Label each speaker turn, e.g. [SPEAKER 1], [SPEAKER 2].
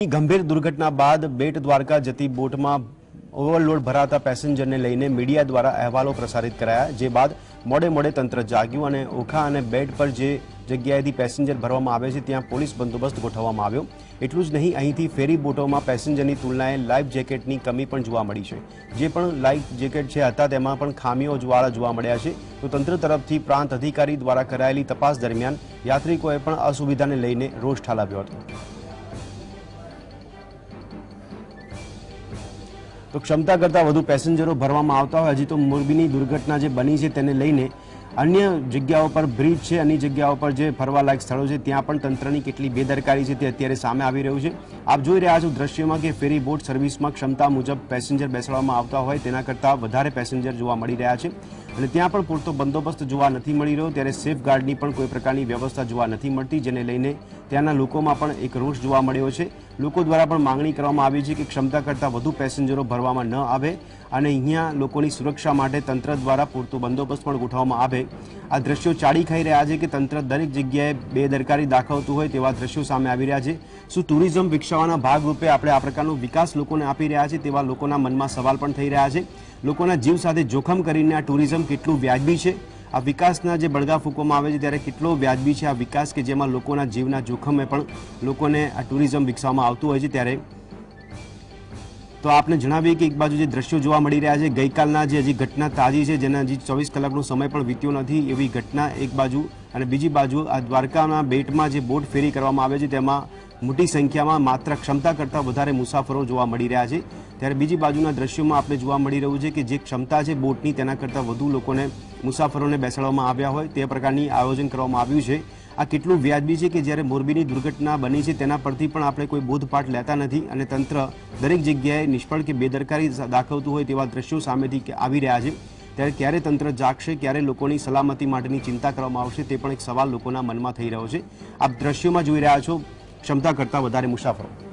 [SPEAKER 1] ગંભીર દુર્ઘટના બાદ બેટ દ્વારકા જતી બોટમાં ઓવરલોડ ભરાતા પેસેન્જરને લઈને મીડિયા દ્વારા અહેવાલો પ્રસારિત કરાયા જે બાદ મોડે મોડે તંત્ર જાગ્યું અને ઓખા અને બેટ પર જે જગ્યાએથી પેસેન્જર ભરવામાં આવે છે ત્યાં પોલીસ બંદોબસ્ત ગોઠવવામાં આવ્યો એટલું જ નહીં અહીંથી ફેરી બોટોમાં પેસેન્જરની તુલનાએ લાઈફ જેકેટની કમી પણ જોવા મળી છે જે પણ લાઈફ જેકેટ છે હતા તેમાં પણ ખામીઓ જોવાળા જોવા મળ્યા છે તો તંત્ર તરફથી પ્રાંત અધિકારી દ્વારા કરાયેલી તપાસ દરમિયાન યાત્રિકોએ પણ અસુવિધાને લઈને રોષ ઠાલવ્યો હતો તો ક્ષમતા કરતાં વધુ પેસેન્જરો ભરવામાં આવતા હોય. હજી તો મોરબીની દુર્ઘટના જે બની છે તેને લઈને અન્ય જગ્યાઓ પર બ્રિજ છે અન્ય જગ્યાઓ પર જે ફરવાલાયક સ્થળો છે ત્યાં પણ તંત્રની કેટલી બેદરકારી છે તે અત્યારે સામે આવી રહ્યું છે આપ જોઈ રહ્યા છો દ્રશ્યમાં કે ફેરી બોટ સર્વિસમાં ક્ષમતા મુજબ પેસેન્જર બેસાડવામાં આવતા હોય તેના કરતાં વધારે પેસેન્જર જોવા મળી રહ્યા છે અને ત્યાં પણ પૂરતો બંદોબસ્ત જોવા નથી મળી રહ્યો ત્યારે સેફ ગાર્ડની પણ કોઈ પ્રકારની વ્યવસ્થા જોવા નથી મળતી જેને લઈને ત્યાંના લોકોમાં પણ એક રોષ જોવા મળ્યો છે લોકો દ્વારા પણ માંગણી કરવામાં આવી છે કે ક્ષમતા કરતાં વધુ પેસેન્જરો ભરવામાં ન આવે અને અહીંયા લોકોની સુરક્ષા માટે તંત્ર દ્વારા પૂરતો બંદોબસ્ત પણ ગોઠવવામાં આવે આ દ્રશ્યો ચાડી ખાઈ રહ્યા છે કે તંત્ર દરેક જગ્યાએ બેદરકારી દાખવતું હોય તેવા દ્રશ્યો સામે આવી રહ્યા છે. શું ટુરિઝમ વિકસાવવાના ભાગરૂપે આપણે આ પ્રકારનો વિકાસ લોકોને આપી રહ્યા છે તેવા લોકોના મનમાં સવાલ પણ થઈ રહ્યા છે. લોકોના જીવ સાથે જોખમ કરીને આ ટુરિઝમ કેટલું વ્યાજબી છે? આ વિકાસના જે બળગા ફૂંકવામાં આવે છે ત્યારે કેટલો વ્યાજબી છે આ વિકાસ કે જેમાં લોકોના જીવના જોખમે પણ લોકોને આ ટુરિઝમ વિકસાવવામાં આવતું હોય છે ત્યારે તો આપને જણાવીએ કે એક બાજુ જે દ્રશ્યો જોવા મળી રહ્યા છે ગઈકાલના જે હજી ઘટના તાજી છે જેના હજી ચોવીસ કલાકનો સમય પણ વીત્યો નથી એવી ઘટના એક બાજુ અને બીજી બાજુ આ દ્વારકાના બેટમાં જે બોટ ફેરી કરવામાં આવે છે તેમાં મોટી સંખ્યામાં માત્ર ક્ષમતા કરતાં વધારે મુસાફરો જોવા મળી રહ્યા છે ત્યારે બીજી બાજુના દ્રશ્યોમાં આપણે જોવા મળી રહ્યું છે કે જે ક્ષમતા છે બોટની તેના કરતાં વધુ લોકોને મુસાફરોને બેસાડવામાં આવ્યા હોય તે પ્રકારની આયોજન કરવામાં આવ્યું છે આ કેટલું વ્યાજબી છે કે જ્યારે મોરબીની દુર્ઘટના બની છે તેના પરથી પણ આપણે કોઈ બોધપાઠ લેતા નથી અને તંત્ર દરેક જગ્યાએ નિષ્ફળ કે બેદરકારી દાખવતું હોય તેવા દ્રશ્યો સામેથી કે આવી રહ્યા છે ત્યારે ક્યારે તંત્ર જાગશે ક્યારે લોકોની સલામતી માટેની ચિંતા કરવામાં આવશે તે પણ એક સવાલ લોકોના મનમાં થઈ રહ્યો છે આપ દ્રશ્યોમાં જોઈ રહ્યા છો ક્ષમતા કરતાં વધારે મુસાફરો